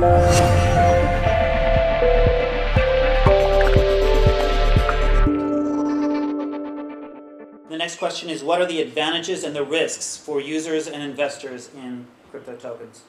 The next question is what are the advantages and the risks for users and investors in crypto tokens?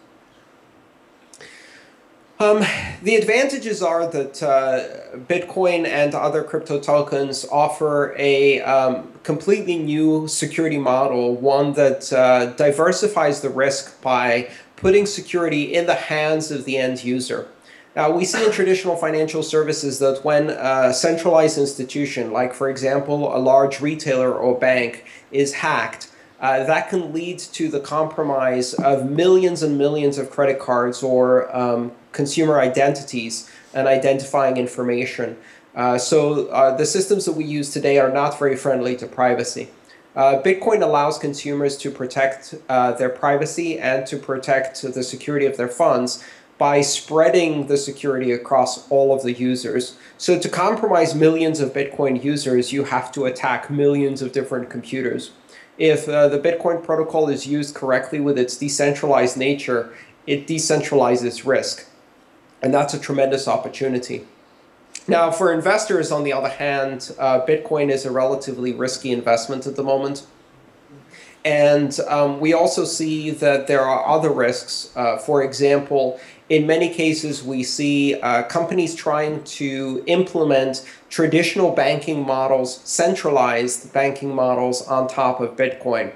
Um, the advantages are that uh, Bitcoin and other crypto tokens offer a um, completely new security model, one that uh, diversifies the risk by putting security in the hands of the end user. Now, we see in traditional financial services that when a centralized institution, like for example, a large retailer or bank, is hacked, uh, that can lead to the compromise of millions and millions of credit cards or um, consumer identities and identifying information. Uh, so uh, the systems that we use today are not very friendly to privacy. Uh, Bitcoin allows consumers to protect uh, their privacy and to protect the security of their funds by spreading the security across all of the users. So to compromise millions of Bitcoin users, you have to attack millions of different computers if uh, the Bitcoin protocol is used correctly with its decentralized nature, it decentralizes risk. And that's a tremendous opportunity. Now, for investors, on the other hand, uh, Bitcoin is a relatively risky investment at the moment. And um, we also see that there are other risks. Uh, for example, in many cases, we see uh, companies trying to implement traditional banking models, centralized banking models on top of Bitcoin.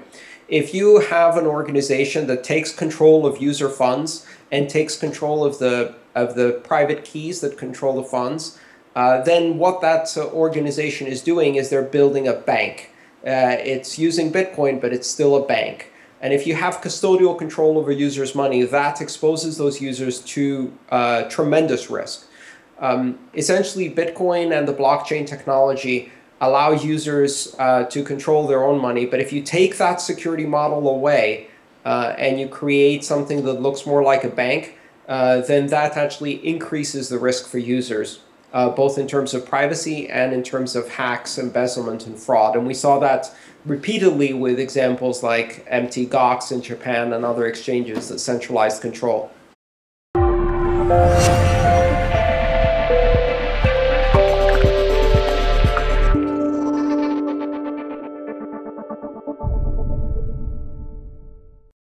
If you have an organization that takes control of user funds and takes control of the, of the private keys that control the funds, uh, then what that uh, organization is doing is they're building a bank. Uh, it's using Bitcoin, but it's still a bank. And if you have custodial control over users' money, that exposes those users to uh, tremendous risk. Um, essentially, Bitcoin and the blockchain technology allow users uh, to control their own money. But if you take that security model away uh, and you create something that looks more like a bank, then that actually increases the risk for users, uh, both in terms of privacy and in terms of hacks, embezzlement, and fraud. And we saw that repeatedly with examples like Mt. Gox in Japan and other exchanges that centralized control.